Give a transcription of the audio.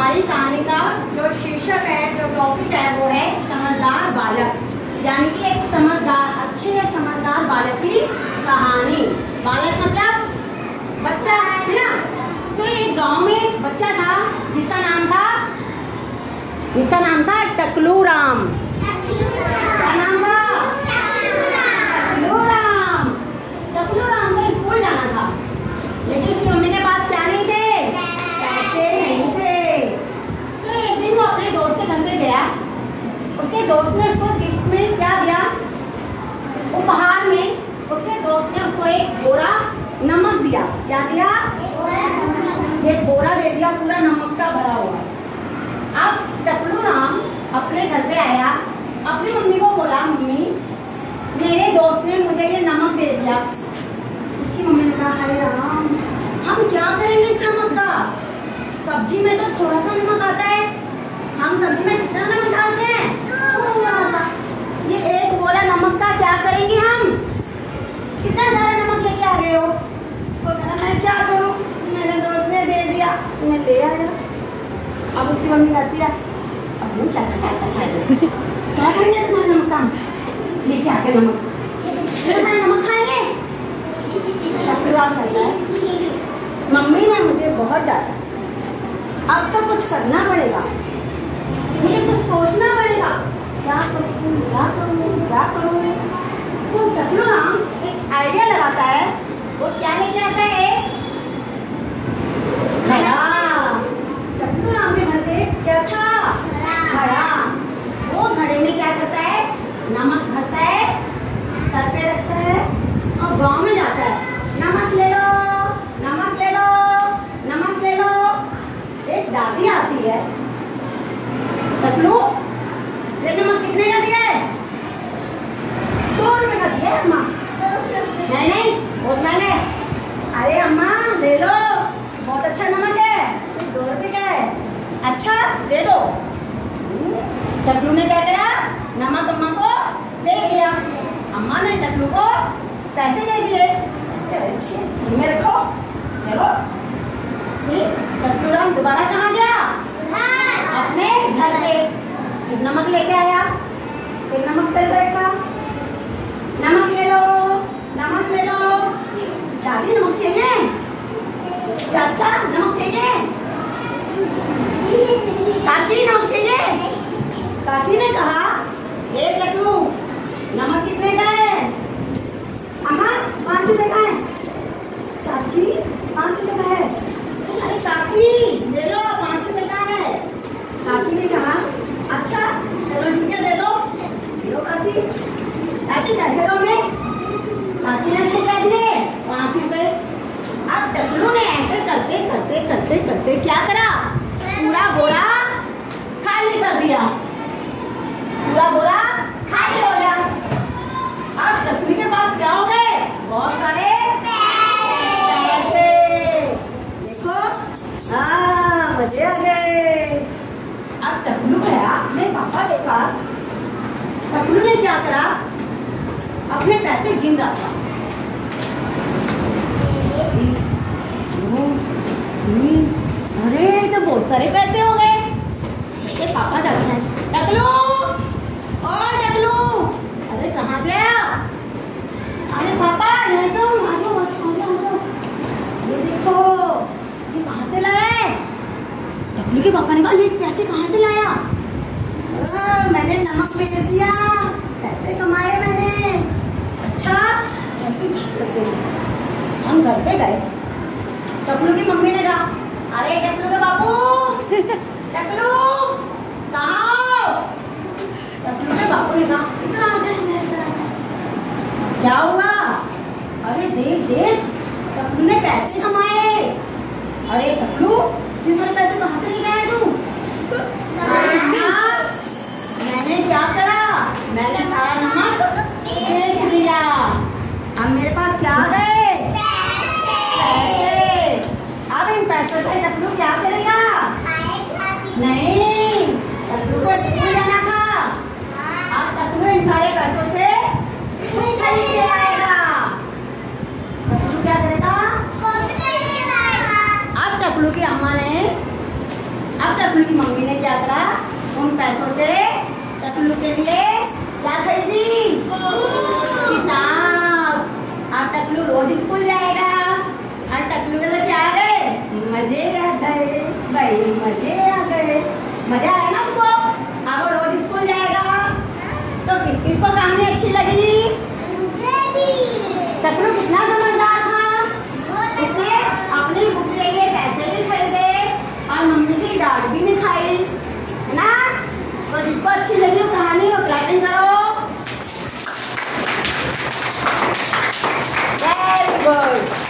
हमारी कहानी का जो शीर्षक है, जो टॉपिक है, वो है समझदार बालक। यानी कि एक समझदार, अच्छे समझदार बालक की कहानी। बालक मतलब बच्चा है ना? तो एक गाँव में एक बच्चा था, जिसका नाम था, जिसका नाम था टकलू राम क्या नाम था टकलू राम टकलू राम को स्कूल जाना था लेकिन उसकी मम्मी के पास क्या नहीं थे पैसे नहीं थे तो एक दिन वो अपने दोस्त के घर पे गया उसके दोस्त ने उसको गिफ्ट में क्या दिया? उपहार में उसके दोस्त ने उसको एक बोरा नमक दिया। क्या दिया? ये बोरा दे दिया, पूरा नमक का भरा हुआ। अब टकलू राम अपने घर पे आया। अपनी मम्मी को बोला, मम्मी, मेरे दोस्त ने मुझे ये नमक दे दिया। उसकी मम्मी ने कहा, हाय राम, हम क्या करेंगे इस नमक का? सब्ज़ी में तो थोड़ा सा नमक आता है। हम सब्ज़ी में कितना नमक डालते हैं? ये एक बोरा नमक का क्या करेंगे हम? कितना सारा नमक लेके आ गए हो? वो कह मैं क्या करूँ? मेरे दोस्त ने दे दिया। मैं ले आया। अब उसकी मम्मी कहती है, अब हम क्या क्या करेंगे तुम्हारे नमक का? लेके आके नमक। तुम्हारे नमक खाएँगे? मम्मी ने मुझे बहुत डांटा। अब तो कुछ करना पड़ेगा। मुझे कुछ सोचना क्या करूँ क्या करूँ क्या करूँ तो डब्लू राम एक आइडिया लगाता है। वो क्या लेके आता है घर पे क्या था घड़ा वो घड़े में क्या करता है नमक भरता है सर पे रखता है और गाँव में जाता है नमक ले लो नमक ले लो नमक ले लो एक दादी आती है टकलू ये नमक कितने का दिया है दो रुपए का दिया है अम्मा नहीं है अरे अम्मा ले लो बहुत अच्छा नमक है सिर्फ़ दो रुपए का है अच्छा दे दो टकलू ने क्या करा नमक अम्मा को दे दिया अम्मा ने टकलू को पैसे दे दिए अच्छे में रखो चलो ठीक टकलू राम दोबारा कहाँ गया अपने घर पे फिर नमक लेके आया फिर नमक तेल रखा नमक ले लो नमक ले लो दादी नमक चाहिए चाचा नमक चाहिए काकी नाम चाहिए। काकी ने कहा ये कटू नमक कितने का है? अम्मा, पाँच रुपए का है। चाची, पाँच रुपए का है अरे काकी ले लो पाँच रुपए का है काकी ने कहा अच्छा चलो ठीक है दे दो लो काकी काकी कैसे दो मैं काकी ने क्या दिए पाँच रुपए अब टकलू ने ऐसे करते करते करते करते क्या करा पूरा बोरा खाली कर दिया पूरा बोरा खाली हो गया अब टकलू के पास क्या हो गए बहुत सारे पैसे देखो हाँ मज़े आ गए अब टकलू गया अपने पापा के पास टकलू ने क्या करा? अपने पैसे गिन रहा था। अरे तो बहुत सारे पैसे हो गए। ये पापा डरते हैं। टकलू और टकलू अरे कहाँ गया? अरे पापा यहाँ तो जाओ आ जाओ आ ये देखो ये कहाँ से लाए टकलू के पापा ने कहा ये पैसे कहाँ से "हाँ, मैंने नमक बेच दिया। पैसे कमाए मैंने। अच्छा फिर घर चलते हैं। हम घर पे गए। टकलू की मम्मी ने कहा, अरे, टकलू के बाबू, टकलू टकलू के बाबू ने कहा आ। क्या हुआ? अरे, देख देख, टकलू ने पैसे कमाए। अरे, टकलू जितने पैसे कहाँ लेके आया तू अरे हाँ, मैंने क्या करा मैंने सारा नमक बेच दिया अब मेरे पास क्या आ गए पैसे अब इन पैसों से टकलू क्या करेगा नहीं टकलू को स्कूल जाना था अब टकलू इन सारे पैसों से नहीं खरीद के लाएगा टकलू क्या करेगा अब टकलू की अम्मा ने अब उन पैसों से टकलू के लिए क्या खरीदी? किताब। अब टकलू रोज स्कूल जाएगा। और टकलू के साथ क्या आ गए? मज़े आ गए भाई मज़े आ गए। मज़ा आया ना उसको? अब वो रोज स्कूल जाएगा। तो किसको कहानी अच्छी लगी टकलू कितना समझ સેટિંગ કરો વેરી ગુડ